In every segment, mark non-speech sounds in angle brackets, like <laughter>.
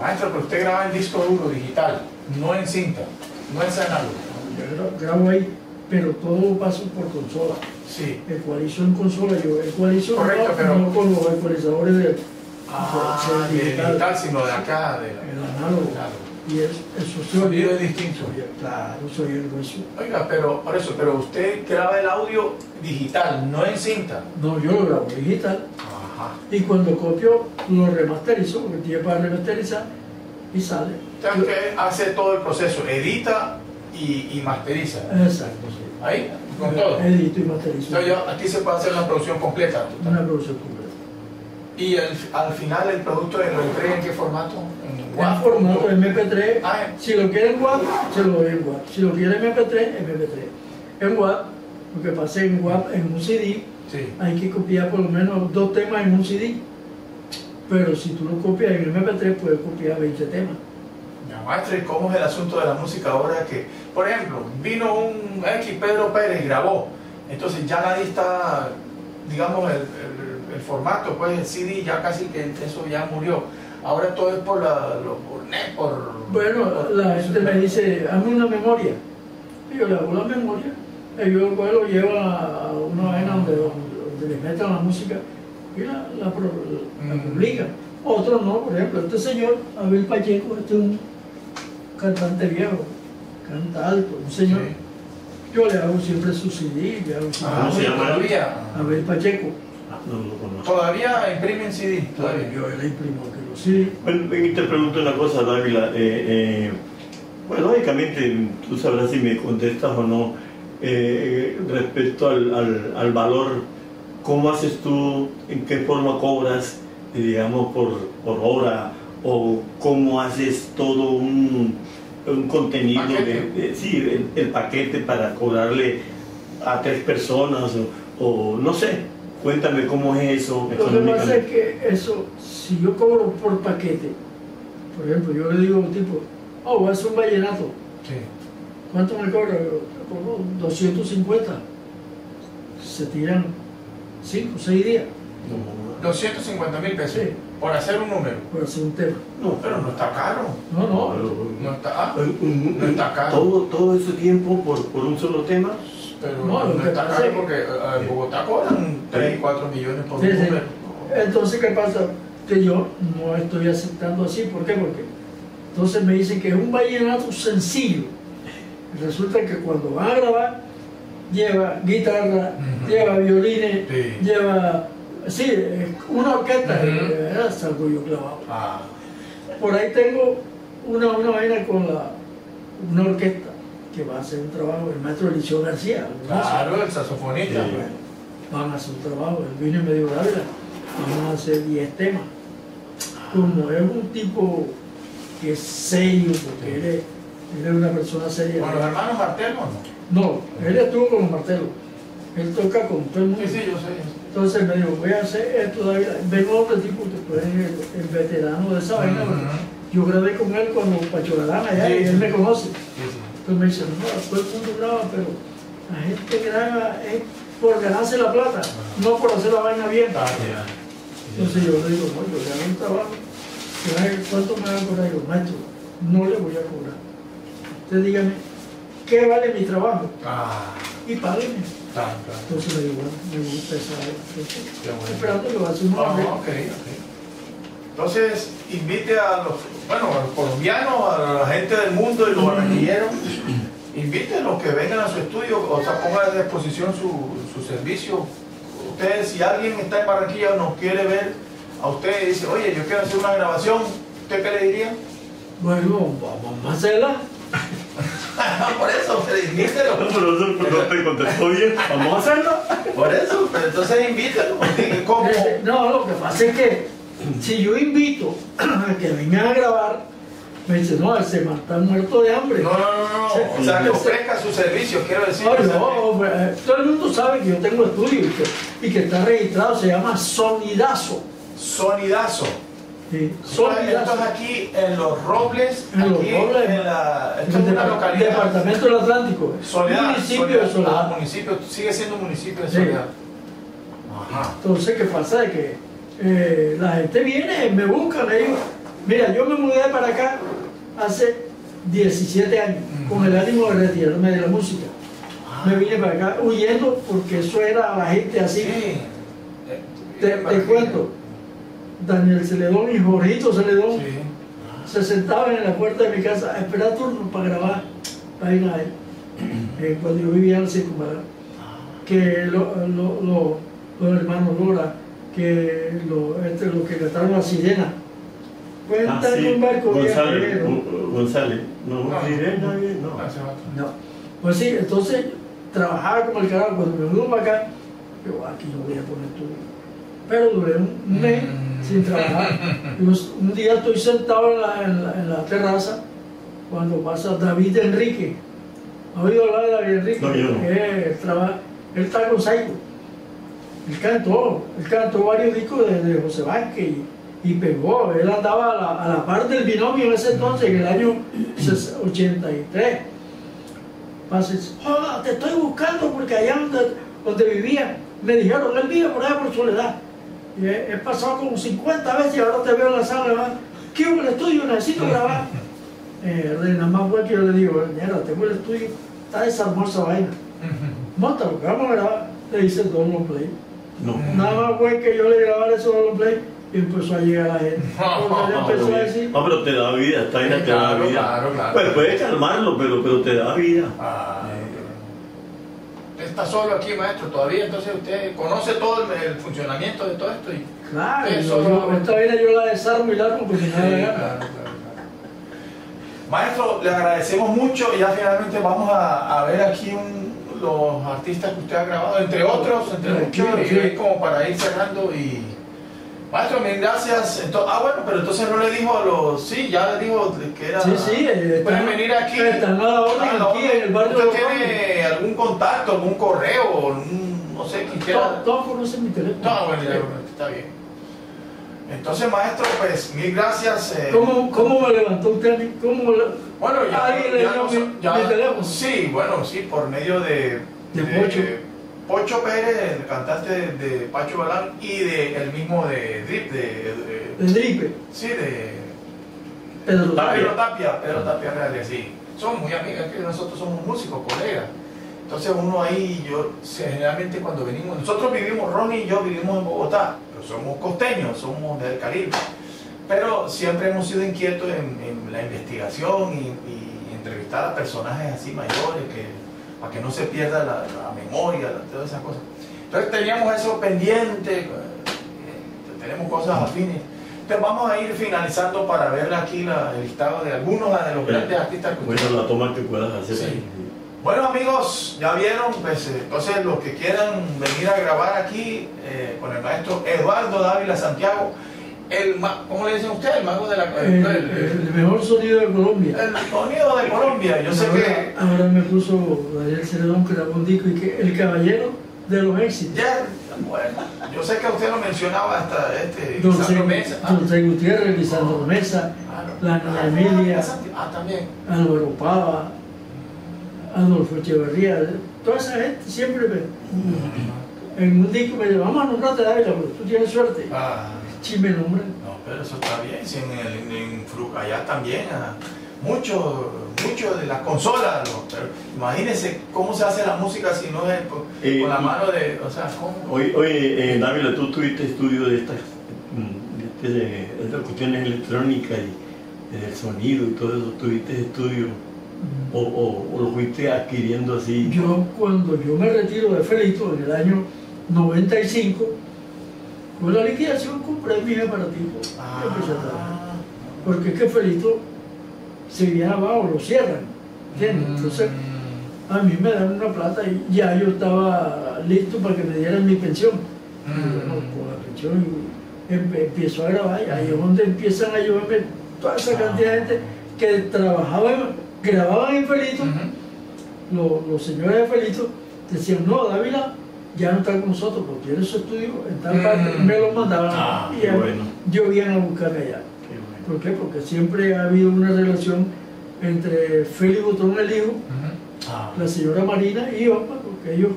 Maestro, pero usted graba en disco duro digital, no en cinta, no en análogo. Yo grabo ahí, pero todo pasa por consola. Sí. Ecualizo en consola, yo ecualizo Correcto, no, pero- no con los ecualizadores de, Ah, de de digital, sino de acá, de la- el análogo. Claro. Y es, eso El se sonido es distinto. Claro, soy el hueso. Oiga, pero por eso, pero usted graba el audio digital, no en cinta. No, yo lo grabo digital. Ajá. Y cuando copio, lo remasterizo, porque tiene para remasterizar y sale. Usted que hace todo el proceso, edita y, y masteriza. Exacto, sí. Ahí, con todo. Edito y masterizo. Entonces, yo- aquí se puede hacer una producción completa. Una producción completa. Y el- al final el producto lo entrega en qué formato? En WAV. formato MP3. Ah, Si lo quieren WAP, se lo doy en WAP. Si lo quieren MP3, MP3. En WAP, lo que pasa en WAP, en un CD, sí. hay que copiar por lo menos dos temas en un CD. Pero si tú lo copias en MP3, puedes copiar 20 temas. Ya, maestro, ¿y cómo es el asunto de la música ahora que, por ejemplo, vino un X Pedro Pérez y grabó? Entonces ya nadie está, digamos, el, el- el formato, pues el CD ya casi que eso ya murió. Ahora todo es por la, lo- por net, por... Bueno, por- la gente me dice, hazme una memoria. Y yo le hago la memoria. Y yo después lo llevo a a donde, metan la música y la, la, la Mm. publican. Otros no, por ejemplo, este señor, Abel Pacheco, este es un cantante viejo, canta alto, un señor. Sí. Yo le hago siempre su CD, le hago su Ah, ¿Cómo se llama? Todavía, Abel Pacheco. Ah, No lo conozco. todavía imprimen CD. Todavía. Yo le imprimo que los CD. Bueno, y te pregunto una cosa, Dávila. Eh, eh, bueno, lógicamente tú sabrás si me contestas o no eh, respecto al, al- al valor. ¿Cómo haces tú? ¿En qué forma cobras, digamos, por, por hora? ¿O cómo haces todo un, un contenido? De, sí, el, el paquete para cobrarle a tres personas o, o no sé. Cuéntame cómo es eso Lo que pasa es que eso, si yo cobro por paquete, por ejemplo, yo le digo a un tipo, oh, hacer un vallenato, Sí. ¿cuánto me cobra? Yo, "Te cobro 250. Se tiran 5 o 6 días 250 mil pesos Sí. por hacer un número. por hacer un tema. No, Pero no está caro. No, no, No está, ah, Un- un- No está caro. Todo, todo ese tiempo por, por un solo tema. pero No, no, está caro es que- porque eh, en Bogotá cobran 3 y 4 millones por Sí, un sí. número. Entonces, ¿qué pasa? Que yo no estoy aceptando así. ¿Por qué? Porque entonces me dicen que es un vallenato sencillo. Resulta que cuando van a grabar, lleva guitarra, lleva violines, Sí. lleva. Sí, una orquesta, Ujú. eh, salgo yo clavado. Ah, Por ahí tengo una, una vaina con la, una orquesta que va a hacer un trabajo, el maestro Eliseo García. claro, el saxofonista. Sí. Van a hacer un trabajo, el vino y medio Dávila, vamos a hacer 10 temas. Como es un tipo que es serio, porque él es, él es una persona seria. Con los hermanos Martel, ¿o no? No, él estuvo con Martelo, él toca con todo el mundo. Sí, sí, yo sé. Entonces me dijo, voy a hacer esto, Dávila. Vengo otro tipo que fue el, el veterano de esa vaina. Yo grabé con él cuando Pacholarán allá Sí, y él me conoce. Entonces me dice, no, todo el mundo graba, pero la gente graba es por ganarse la plata, no por hacer la vaina bien. Ah. Entonces yo le digo, no, yo le hago un trabajo, ¿cuánto me va a cobrar? Yo, maestro, no le voy a cobrar. Usted dígame, ¿qué vale mi trabajo? Ah, Y págueme. claro, claro. Entonces le digo, bueno, me gusta esa entonces, bueno. Esperando que va a hacer una Ah, vez. ok, ok. Entonces, invite a los, bueno, a los colombianos, a la gente del mundo y los barranquilleros, invítenlos que vengan a su estudio, o sea, pongan a disposición su, su servicio. Ustedes, si alguien está en Barranquilla o nos quiere ver a usted y dice, oye, yo quiero hacer una grabación, ¿usted qué le diría? Bueno, vamos a hacerla. <laughs> Por eso, pero No, invítelo. <laughs> pero eso no te contestó bien. Vamos a hacerlo. Por eso, pero entonces invítelo. Diga, ¿Cómo? Eh, No, lo que pasa es que si yo invito <clears throat> a que vengan a grabar, me dicen, no, ese man está muerto de hambre. No, no, no, no. O sea, que ofrezca sus servicios, quiero decir. No, no, eh, todo el mundo sabe que yo tengo estudio y que, y que está registrado, se llama Sonidazo. Sonidazo. Sí, Esto es aquí en Los Robles, En Los aquí Robles, en la, En es una localidad. Departamento del Atlántico. Soledad. Municipio Soledad. de Soledad. Ah, municipio, sigue siendo municipio de Sí. Soledad. Ajá. Entonces, ¿qué pasa? De que eh, la gente viene, me buscan ellos, Mira, yo me mudé para acá hace 17 años, con el ánimo de retirarme de la música. Me vine para acá huyendo porque eso era la gente así. Sí. Eh, Te, te cuento, Daniel Celedón y Jorgito Celedón Sí. se sentaban en la puerta de mi casa a esperar turno para grabar Vaina ahí, eh, cuando yo vivía en el circunvalar. Que lo- lo- lo- los hermanos Lora, que lo, este, los que cantaron la sirena. Cuentan Ah, sí, un barco González, González. No, No. Sirena, bien, no. No. Pues sí, entonces trabajaba como el carajo. Cuando me mudo para acá, yo aquí no voy a poner tú. Pero duré un mes Mm. Sin trabajar. Un, día estoy sentado en la, en la- en la terraza cuando pasa David Enrique. ¿Ha oído hablar de David Enrique? No, yo no. Eh, él, traba- él está con Saico. Él cantó, él cantó varios discos de, de José Vázquez y, y pegó. Él andaba a la, a la par del binomio en ese entonces, en el año 83. Pases, "Joda, te estoy buscando porque allá donde, donde vivía, me dijeron, él vive por allá por Soledad. He, he pasado como 50 veces y ahora te veo en la sala, ¿verdad? quiero el estudio, necesito grabar. Eh, nada más fue que yo le digo, mira, tengo el estudio, está desarmado esa vaina. Móntalo, que vamos a grabar. Le dice el Don Play. No. Nada más fue que yo le grabara eso a Don Play y empezó a llegar la gente. <laughs> Porque él empezó a decir, No, pero te da vida, esta vaina te da vida. claro, claro. Pues puedes calmarlo, pero, pero te da vida. Usted está solo aquí, maestro, todavía, entonces usted conoce todo el, el funcionamiento de todo esto. Y... claro, Eso yo- esta vaina yo la desarmo y la Sí, nada claro, claro. Maestro, le agradecemos mucho y ya finalmente vamos a, a ver aquí un- los artistas que usted ha grabado, entre otros, entre muchos, sí. ahí como para ir cerrando y... Maestro, mil gracias. Ento- ah, bueno, pero entonces no le dijo a los... Sí, ya le dijo que era... Sí, sí, eh, Pueden están- venir aquí. están a la orden Ah, aquí en el barrio ¿Usted de tiene algún contacto, algún correo, algún- no sé, quisiera... Todos, todos conocen mi teléfono. No, bueno, está bien. Entonces, maestro, pues mil gracias. eh, ¿Cómo, ¿Cómo me levantó usted? ¿Cómo le- Bueno, ya, Alguien le dio mi- teléfono. Sí, bueno, sí, por medio de, De Pocho. Pocho Pérez, el cantante de, de Pacho Balán, y de el mismo de Drip, de, de- El dripe, sí, de Pedro Tapia. Pedro Tapia, Pedro Tapia Reales, sí. Somos muy amigas, que nosotros somos músicos, colegas. Entonces uno ahí, yo, generalmente cuando venimos, nosotros vivimos, Ronnie y yo vivimos en Bogotá, pero somos costeños, somos del Caribe. Pero siempre hemos sido inquietos en, en la investigación y, y entrevistar a personajes así mayores, que, para que no se pierda la, la memoria, la- todas esas cosas. Entonces teníamos eso pendiente, eh, tenemos cosas afines. Entonces vamos a ir finalizando para ver aquí la- el listado de algunos de los grandes artistas que Bueno, la toma que puedas hacer Sí. ahí. bueno amigos, ya vieron, pues eh, entonces los que quieran venir a grabar aquí eh, con el maestro Eduardo Dávila Santiago, el ma- ¿cómo le dicen ustedes? El mago de la el, el, el mejor sonido de Colombia. el sonido de Colombia. Yo sé que ahora me puso Daniel Celedón que grabó un disco y que el caballero de los éxitos. ya, bueno, yo sé que usted lo mencionaba hasta este Don Lisandro Zé- Mesa. Ah, Don Zé Gutiérrez, Lisandro Mesa, claro. la Ana Emilia. Ah, también. Álvaro Pava, Adolfo Echeverría, toda esa gente siempre me, en un disco me dice, vamos a nombrarte Dávila, porque tú tienes suerte. Ah. Si me nombran. No, pero eso está bien. Si en, el, en Fru- allá también, ah, mucho, mucho de las consolas. ¿no? Pero imagínense cómo se hace la música si no es con, Eh, con la mano de. O sea, ¿cómo? Oye, oye eh, Dávila, tú tuviste estudio de estas, mm, de, de estas cuestiones electrónicas y del sonido y todo eso, tuviste estudio o, o- o lo fuiste adquiriendo así. Yo cuando yo me retiro de Felito en el año 95, con la liquidación compré mis aparaticos Ah. Porque es que Felito se viene abajo, lo cierran. ¿Entiendes? Entonces Mm, a mí me dan una plata y ya yo estaba listo para que me dieran mi pensión. Bueno, con la pensión empiezo a grabar y ahí es donde empiezan a ayudarme toda esa cantidad de gente que trabajaban, grababan en Felito, los, los señores de Felito decían, no, Dávila ya no está con nosotros, porque tiene su estudio en tal parte, Mm. me lo mandaban Ah, y bueno. yo iban a buscarme allá. Qué bueno. ¿Por qué? Porque siempre ha habido una relación entre Félix Botón, el hijo. Ah, la señora Marina y yo, pues, porque ellos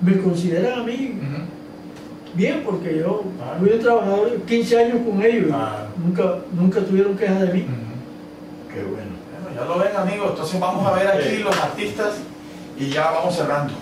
me consideran a mí. Bien, porque yo Ah. fui un trabajador 15 años con ellos y Ah. nunca, nunca tuvieron quejas de mí. Qué bueno. Bueno, ya lo ven amigos, entonces vamos a ver aquí los artistas y ya vamos cerrando.